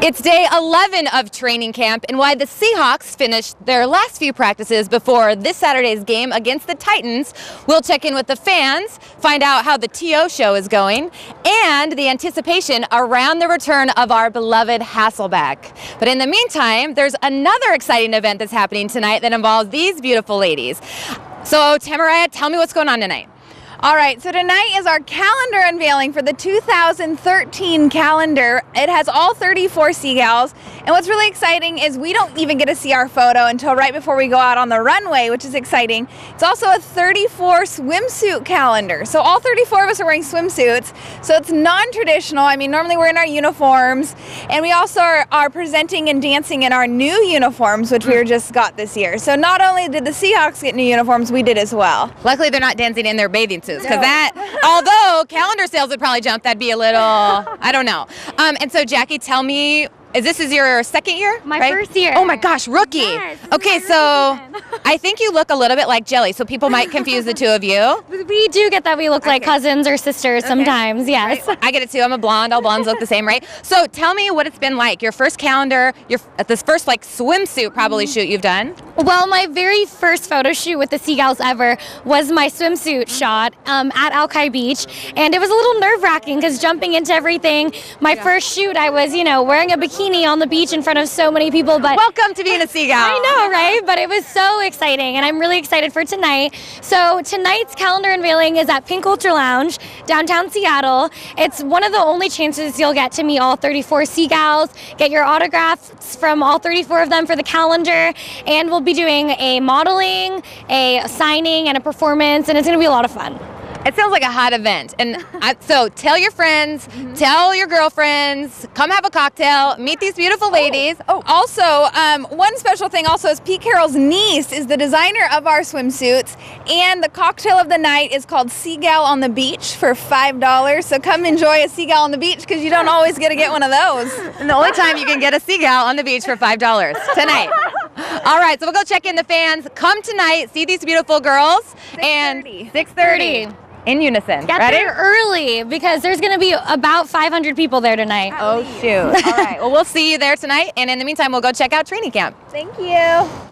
It's day 11 of training camp and why the Seahawks finished their last few practices before this Saturday's game against the Titans. We'll check in with the fans, find out how the TO show is going, and the anticipation around the return of our beloved Hasselbeck. But in the meantime, there's another exciting event that's happening tonight that involves these beautiful ladies. So, Tamaraya, tell me what's going on tonight. All right, so tonight is our calendar unveiling for the 2013 calendar. It has all 34 Sea Gals, and what's really exciting is we don't even get to see our photo until right before we go out on the runway, which is exciting. It's also a 34 swimsuit calendar, so all 34 of us are wearing swimsuits, so it's non-traditional. I mean, normally we're in our uniforms, and we also are, are presenting and dancing in our new uniforms, which we just got this year. So not only did the Seahawks get new uniforms, we did as well. Luckily, they're not dancing in their bathing suits because that, although calendar sales would probably jump, that'd be a little, I don't know. Um, and so, Jackie, tell me, is this is your second year? My right? first year. Oh my gosh, rookie. Yes, okay, so. I think you look a little bit like Jelly, so people might confuse the two of you. We do get that we look like cousins or sisters sometimes, yes. I get it too. I'm a blonde. All blondes look the same, right? So tell me what it's been like. Your first calendar, your this first like swimsuit probably Mm-hmm. shoot you've done. Well, my very first photo shoot with the Sea Gals ever was my swimsuit shot um, at Alki Beach, and it was a little nerve wracking because jumping into everything. My first shoot, I was, you know, wearing a bikini on the beach in front of so many people, but. Welcome to being a Sea Gal. I know, right? But it was so exciting, and I'm really excited for tonight. So tonight's calendar unveiling is at Pink Culture Lounge, downtown Seattle. It's one of the only chances you'll get to meet all 34 Sea Gals, get your autographs from all 34 of them for the calendar, and we'll be doing a modeling, a signing, and a performance, and it's going to be a lot of fun. It sounds like a hot event. And I, so tell your friends, Mm-hmm. tell your girlfriends, come have a cocktail, meet these beautiful ladies. Oh, also, um, one special thing also is Pete Carroll's niece is the designer of our swimsuits, and the cocktail of the night is called Sea Gal on the Beach for five dollars. So come enjoy a Sea Gal on the beach because you don't always get to get one of those. And the only time you can get a Sea Gal on the beach for $5 tonight. All right, so we'll go check in the fans. Come tonight, see these beautiful girls. And 6:30. 6.30 in unison. Get Ready? there early because there's going to be about 500 people there tonight. Oh, shoot. All right, well, we'll see you there tonight. And in the meantime, we'll go check out training camp. Thank you.